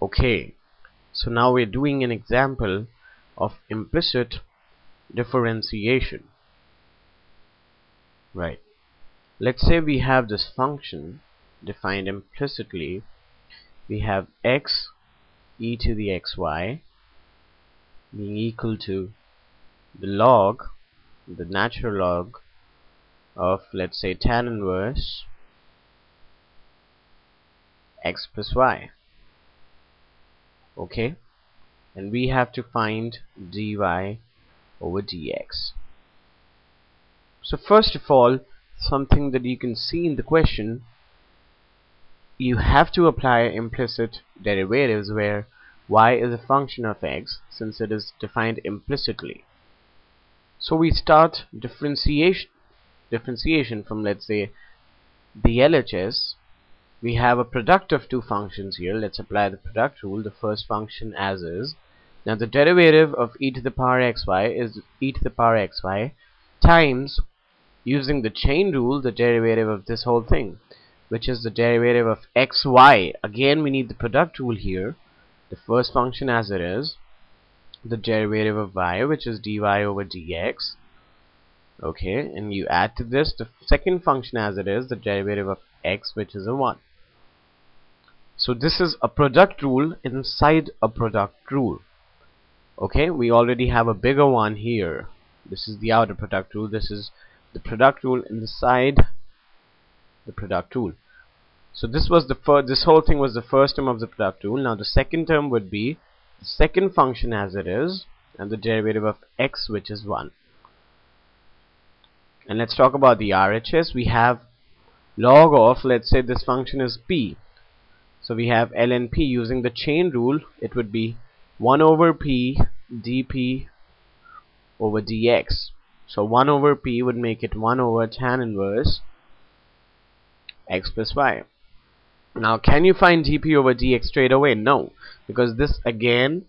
okay. So now we're doing an example of implicit differentiation. Right. Let's say we have this function defined implicitly. We have x e to the xy being equal to the log the natural log of let's say tan inverse x plus y okay? And we have to find dy over dx. So first of all something that you can see in the question you have to apply implicit derivatives where y is a function of x since it is defined implicitly. So we start differentiation differentiation from let's say the LHS we have a product of two functions here. Let's apply the product rule. The first function as is. Now the derivative of e to the power xy is e to the power xy times using the chain rule the derivative of this whole thing which is the derivative of xy. Again we need the product rule here. The first function as it is. The derivative of y which is dy over dx. Okay and you add to this the second function as it is the derivative of x which is a 1 so this is a product rule inside a product rule. Okay we already have a bigger one here. This is the outer product rule. This is the product rule inside the product rule. So this was the first this whole thing was the first term of the product rule. Now the second term would be the second function as it is and the derivative of x which is 1 and let's talk about the RHS we have log of let's say this function is p so we have ln p. Using the chain rule it would be 1 over p dp over dx so 1 over p would make it 1 over tan inverse x plus y. Now can you find dp over dx straight away? No because this again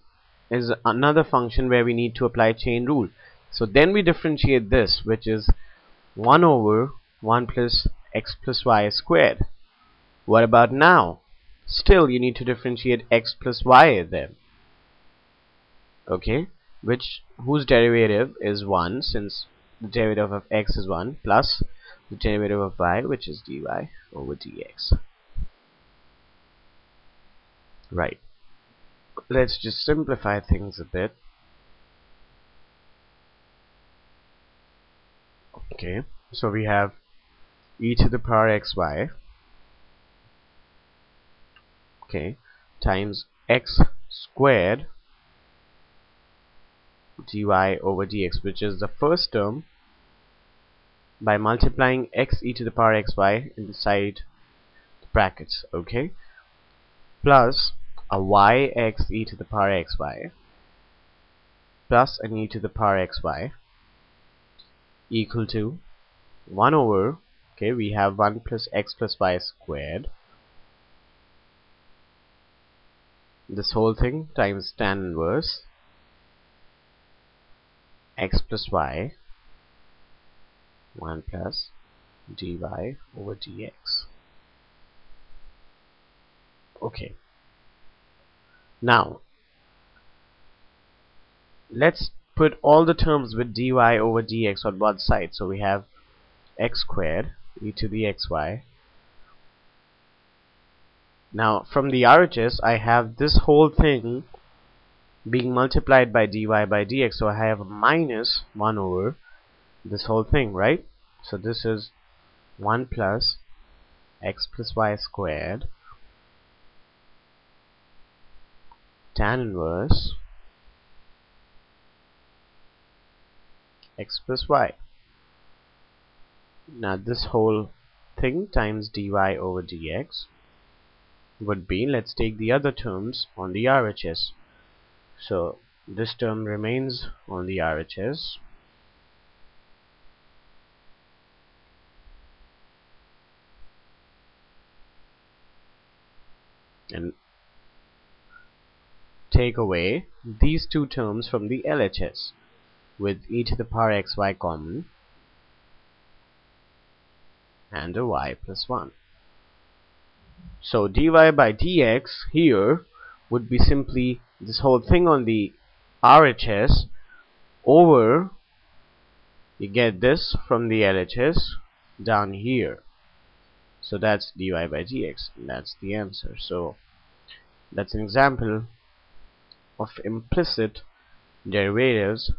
is another function where we need to apply chain rule. So then we differentiate this which is 1 over 1 plus x plus y squared. What about now still you need to differentiate x plus y then. Okay? Which whose derivative is 1 since the derivative of x is 1 plus the derivative of y which is dy over dx right. Let's just simplify things a bit. Okay. So we have e to the power xy okay times x squared dy over dx which is the first term by multiplying x e to the power xy inside the brackets okay? Plus a y x e to the power xy plus an e to the power xy equal to 1 over okay we have 1 plus x plus y squared this whole thing times tan inverse x plus y 1 plus dy over dx. Okay. Now let's put all the terms with dy over dx on one side. So we have x squared e to the xy now from the RHS I have this whole thing being multiplied by dy by dx. So I have minus 1 over this whole thing right? So this is 1 plus x plus y squared tan inverse x plus y. Now this whole thing times dy over dx would be let's take the other terms on the RHS so this term remains on the RHS and take away these two terms from the LHS with e to the power xy common and a y plus 1 so dy by dx here would be simply this whole thing on the RHS over you get this from the LHS down here. So that's dy by dx that's the answer. So that's an example of implicit derivatives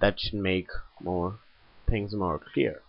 that should make more things more clear